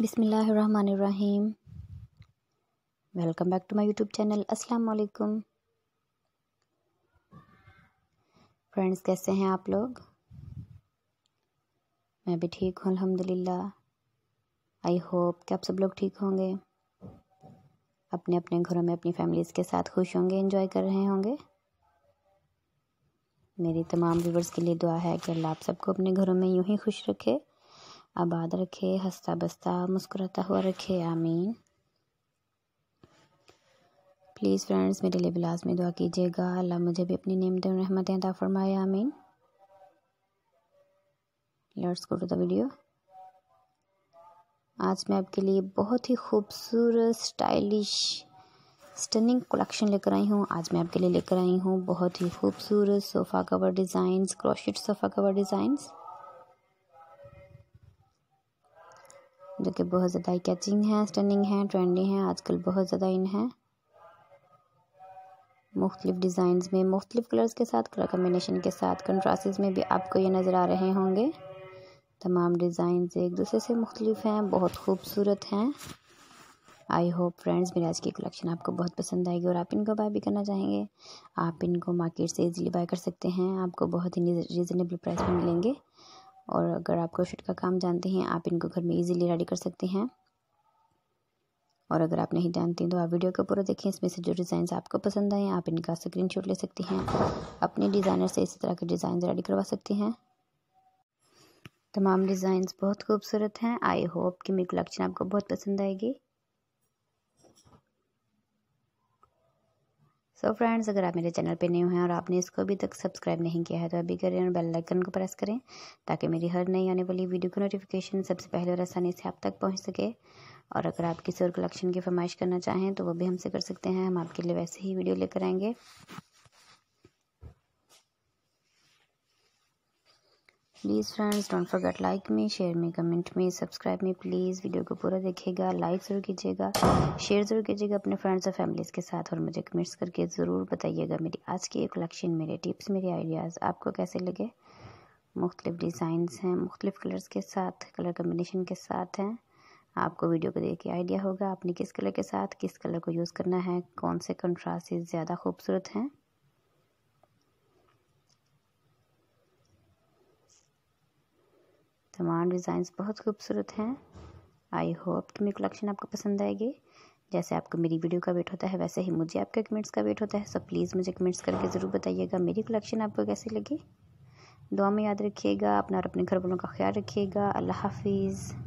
बिसमीम welcome back to my YouTube channel. अस्सलाम वालेकुम फ्रेंड्स, कैसे हैं आप लोग? मैं भी ठीक हूँ, अल्हम्दुलिल्लाह। आई होप कि आप सब लोग ठीक होंगे। अपने अपने घरों में अपनी फैमिलीज़ के साथ खुश होंगे, एंजॉय कर रहे होंगे। मेरी तमाम व्यूवर्स के लिए दुआ है कि अल्लाह आप सबको अपने घरों में यूँ ही खुश रखे। आबाद रखे, हंसता बसता, मुस्कुराता हुआ रखे, आमीन। प्लीज़ फ्रेंड्स मेरे लिए बिलाज में दुआ कीजिएगा। अल्लाह मुझे भी अपनी नेमत रहमत अदा फरमाए, आमीन। Let's go to the video आज मैं आपके लिए बहुत ही खूबसूरत स्टाइलिश स्टनिंग कलेक्शन लेकर आई हूँ। आज मैं आपके लिए लेकर आई हूँ बहुत ही खूबसूरत sofa cover designs crochet sofa cover designs जो कि बहुत ज़्यादा ही कैचिंग है स्टनिंग है ट्रेंडी है, आजकल बहुत ज़्यादा इन है। मुख्तलिफ़ डिज़ाइंस में, मुख्तलिफ़ कलर्स के साथ कलर कम्बिनेशन के साथ कंट्रासेस में भी आपको ये नज़र आ रहे होंगे। तमाम डिज़ाइंस एक दूसरे से मुख्तलिफ़ हैं, बहुत खूबसूरत हैं। आई होप फ्रेंड्स मेरी आज की कलेक्शन आपको बहुत पसंद आएगी और आप इनको बाय भी करना चाहेंगे। आप इनको मार्केट से इजीली बाय कर सकते हैं, आपको बहुत ही रीज़नेबल प्राइस में मिलेंगे। और अगर आप क्रोशेट का काम जानते हैं, आप इनको घर में इजीली रेडी कर सकते हैं। और अगर आप नहीं जानती तो आप वीडियो को पूरा देखें। इसमें से जो डिज़ाइन आपको पसंद आए, आप इनका स्क्रीन शॉट ले सकते हैं। अपने डिज़ाइनर से इसी तरह के डिज़ाइन रेडी करवा सकते हैं। तमाम डिज़ाइंस बहुत खूबसूरत हैं। आई होप कि मेरी कलेक्शन आपको बहुत पसंद आएगी। सो so फ्रेंड्स अगर आप मेरे चैनल पे न्यू हैं और आपने इसको अभी तक सब्सक्राइब नहीं किया है तो अभी करें और बेल आइकन को प्रेस करें, ताकि मेरी हर नई आने वाली वीडियो की नोटिफिकेशन सबसे पहले और आसानी से आप तक पहुँच सके। और अगर आप किसी और कलेक्शन की फरमाइश करना चाहें तो वो भी हमसे कर सकते हैं। हम आपके लिए वैसे ही वीडियो लेकर आएँगे। Please friends don't forget like me share me comment me subscribe me please video को पूरा देखिएगा लाइक ज़रूर कीजिएगा शेयर ज़रूर कीजिएगा अपने फ्रेंड्स और फैमिलीज़ के साथ और मुझे कमेंट्स करके ज़रूर बताइएगा मेरी आज की ये कलेक्शन मेरे टिप्स मेरे आइडियाज़ आपको कैसे लगे? मुख्तलिफ़ डिज़ाइंस हैं, मुख्तलिफ़ कलर्स के साथ कलर कम्बिनेशन के साथ हैं। आपको वीडियो को देख के आइडिया होगा, आपने किस कलर के साथ, किस कलर को यूज़ करना है, कौन से कंट्रास्ट ज़्यादा खूबसूरत हैं। तमाम डिज़ाइंस बहुत खूबसूरत हैं। आई होप कि मेरी कलेक्शन आपको पसंद आएगी। जैसे आपको मेरी वीडियो का वेट होता है, वैसे ही मुझे आपके कमेंट्स का वेट होता है। सब प्लीज़ मुझे कमेंट्स करके ज़रूर बताइएगा मेरी कलेक्शन आपको कैसी लगी। दुआ में याद रखिएगा, अपना और अपने घर वालों का ख्याल रखिएगा। अल्लाह हाफिज़।